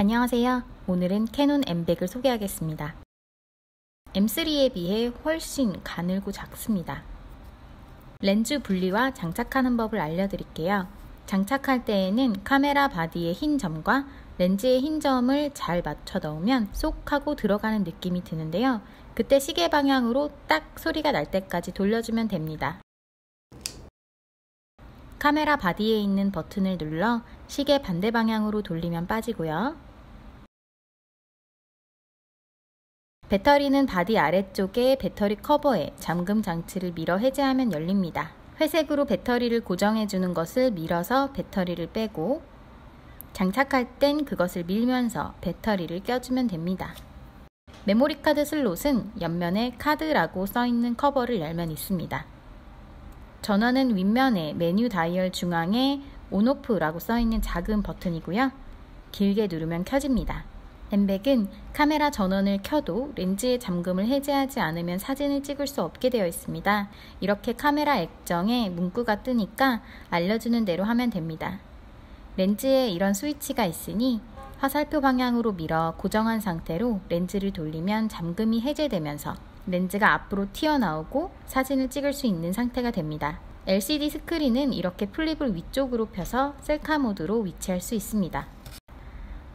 안녕하세요. 오늘은 캐논 M100을 소개하겠습니다. M3에 비해 훨씬 가늘고 작습니다. 렌즈 분리와 장착하는 법을 알려드릴게요. 장착할 때에는 카메라 바디의 흰 점과 렌즈의 흰 점을 잘 맞춰 넣으면 쏙 하고 들어가는 느낌이 드는데요. 그때 시계 방향으로 딱 소리가 날 때까지 돌려주면 됩니다. 카메라 바디에 있는 버튼을 눌러 시계 반대 방향으로 돌리면 빠지고요. 배터리는 바디 아래쪽에 배터리 커버에 잠금 장치를 밀어 해제하면 열립니다. 회색으로 배터리를 고정해 주는 것을 밀어서 배터리를 빼고 장착할 땐 그것을 밀면서 배터리를 껴주면 됩니다. 메모리 카드 슬롯은 옆면에 카드라고 써있는 커버를 열면 있습니다. 전원은 윗면에 메뉴 다이얼 중앙에 온오프라고 써있는 작은 버튼이고요. 길게 누르면 켜집니다. 엠백은 카메라 전원을 켜도 렌즈의 잠금을 해제하지 않으면 사진을 찍을 수 없게 되어 있습니다. 이렇게 카메라 액정에 문구가 뜨니까 알려주는 대로 하면 됩니다. 렌즈에 이런 스위치가 있으니 화살표 방향으로 밀어 고정한 상태로 렌즈를 돌리면 잠금이 해제되면서 렌즈가 앞으로 튀어나오고 사진을 찍을 수 있는 상태가 됩니다. LCD 스크린은 이렇게 flip을 위쪽으로 펴서 셀카 모드로 위치할 수 있습니다.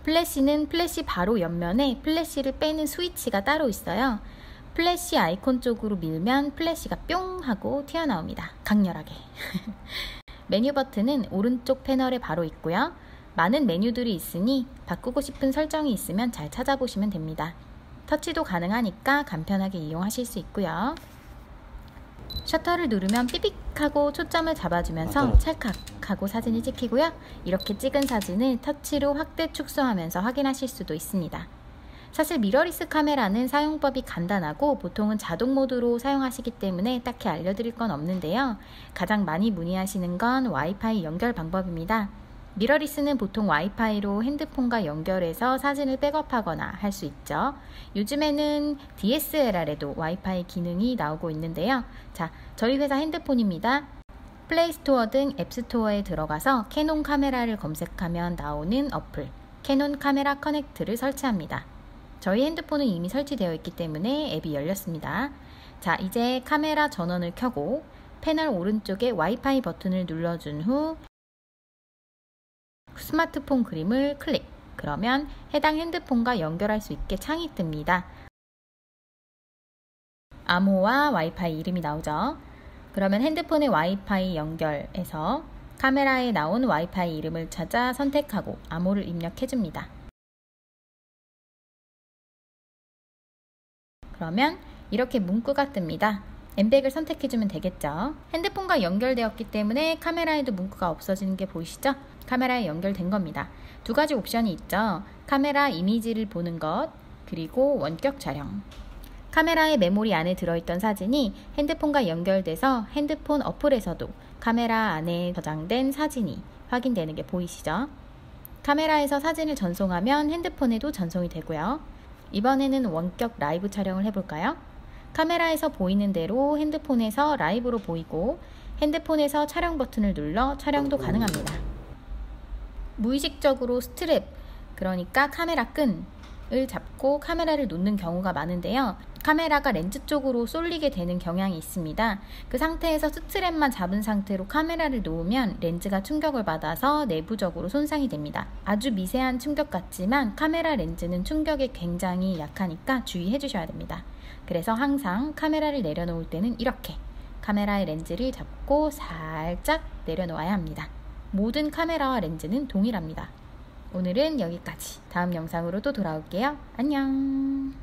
플래시는 플래시 바로 옆면에 플래시를 빼는 스위치가 따로 있어요. 플래시 아이콘 쪽으로 밀면 플래시가 뿅 하고 튀어나옵니다. 강렬하게. 메뉴 버튼은 오른쪽 패널에 바로 있고요. 많은 메뉴들이 있으니 바꾸고 싶은 설정이 있으면 잘 찾아보시면 됩니다. 터치도 가능하니까 간편하게 이용하실 수 있고요. 셔터를 누르면 삐빅 하고 초점을 잡아주면서 찰칵 하고 사진이 찍히고요. 이렇게 찍은 사진을 터치로 확대 축소하면서 확인하실 수도 있습니다. 사실 미러리스 카메라는 사용법이 간단하고 보통은 자동 모드로 사용하시기 때문에 딱히 알려드릴 건 없는데요. 가장 많이 문의하시는 건 와이파이 연결 방법입니다. 미러리스는 보통 와이파이로 핸드폰과 연결해서 사진을 백업하거나 할 수 있죠. 요즘에는 DSLR에도 와이파이 기능이 나오고 있는데요. 자, 저희 회사 핸드폰입니다. 플레이스토어 등 앱스토어에 들어가서 캐논 카메라를 검색하면 나오는 어플 캐논 Camera Connect를 설치합니다. 저희 핸드폰은 이미 설치되어 있기 때문에 앱이 열렸습니다. 자, 이제 카메라 전원을 켜고 패널 오른쪽에 와이파이 버튼을 눌러준 후 스마트폰 그림을 클릭. 그러면 해당 핸드폰과 연결할 수 있게 창이 뜹니다. 암호와 와이파이 이름이 나오죠. 그러면 핸드폰의 와이파이 연결해서 카메라에 나온 와이파이 이름을 찾아 선택하고 암호를 입력해 줍니다. 그러면 이렇게 문구가 뜹니다. 엠백을 선택해주면 되겠죠. 핸드폰과 연결되었기 때문에 카메라에도 문구가 없어지는 게 보이시죠? 카메라에 연결된 겁니다. 두 가지 옵션이 있죠. 카메라 이미지를 보는 것, 그리고 원격 촬영. 카메라의 메모리 안에 들어있던 사진이 핸드폰과 연결돼서 핸드폰 어플에서도 카메라 안에 저장된 사진이 확인되는 게 보이시죠? 카메라에서 사진을 전송하면 핸드폰에도 전송이 되고요. 이번에는 원격 라이브 촬영을 해볼까요? 카메라에서 보이는 대로 핸드폰에서 라이브로 보이고 핸드폰에서 촬영 버튼을 눌러 촬영도 가능합니다. 무의식적으로 스트랩, 그러니까 카메라 끈을 잡고 카메라를 놓는 경우가 많은데요. 카메라가 렌즈 쪽으로 쏠리게 되는 경향이 있습니다. 그 상태에서 스트랩만 잡은 상태로 카메라를 놓으면 렌즈가 충격을 받아서 내부적으로 손상이 됩니다. 아주 미세한 충격 같지만 카메라 렌즈는 충격에 굉장히 약하니까 주의해 주셔야 됩니다. 그래서 항상 카메라를 내려놓을 때는 이렇게 카메라의 렌즈를 잡고 살짝 내려놓아야 합니다. 모든 카메라와 렌즈는 동일합니다. 오늘은 여기까지. 다음 영상으로 또 돌아올게요. 안녕.